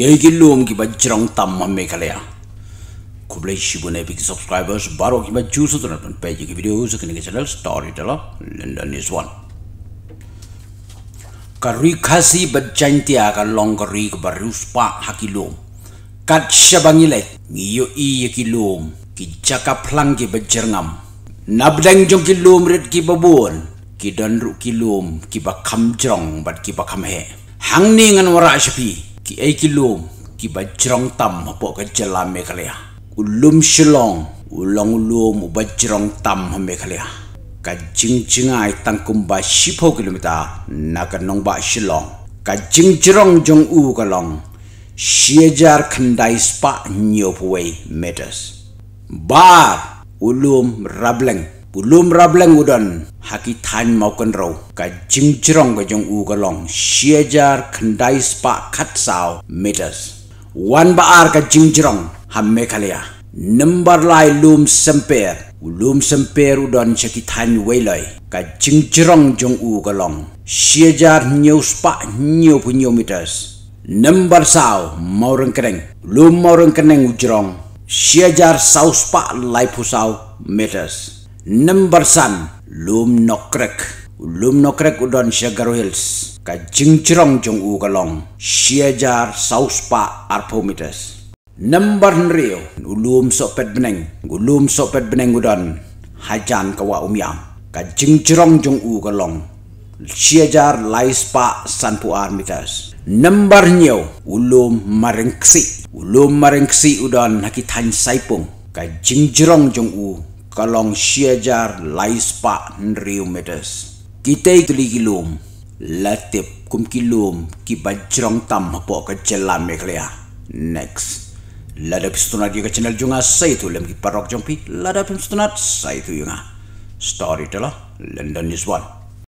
Kilum ki bajrang tam mamme kalaya. Kublai shibu ne big subscribers baro ki baju su tunan pen page ki video su kini channel story tala London is one. Kari khasi bajanti akan long kari ke barus pa hakilum. Kat shabangile ngiyo i kilum ki jaka plang ki bajrangam. Nabdang jong kilum red ki babon ki danru kilum ki bakam jrong bat bakam he. Hang ni ngan wara shapi ki ai kilum ki bajrong tam po ka jala me kalya. Ulum shilong ulong ulum bajrong tam me kalya. Ka jing jing ai tangkum ba shipo kilomita na ka nong ba shilong. Ka jing jirong jong u ka long. Shiejar khandai spa nyopuway meters. Bar ulum rableng ulum rableng udan haki tan mau rau ka jingjerong ka jong ka long siejar khandai spa khat sao meters. Wan ba ar ka jingjerong hamme khalia number lai lum semper ulum semper udan chaki tan welai ka jingjerong jong u ka long siejar new spa new pu new meters. Number sao maureng kereng lum maureng kereng ujrong Syajar saus pak lai pusau meters. Number san lum nokrek. Lum nokrek udon Syagar Hills. Ka jingcirong jong u kalong. Syajar saus pak arpo meters. Number nrio ulum sopet beneng. Ulum sopet beneng udon hajan kawa umyam. Ka jingcirong jong u kalong. Syajar lai spa sanpu ar meters. Number nyo ulum marengksi ulum marengsi udan haki tan saipung ka jingjrong jong u kalong siajar laispa nriu medes kita ikli kilum latip kum kilum ki bajrong tam hapo ka jelam meklea next. Lada pistunat juga channel junga sai tu lem ki parok jongpi lada pistunat sai tu yunga story telah london is one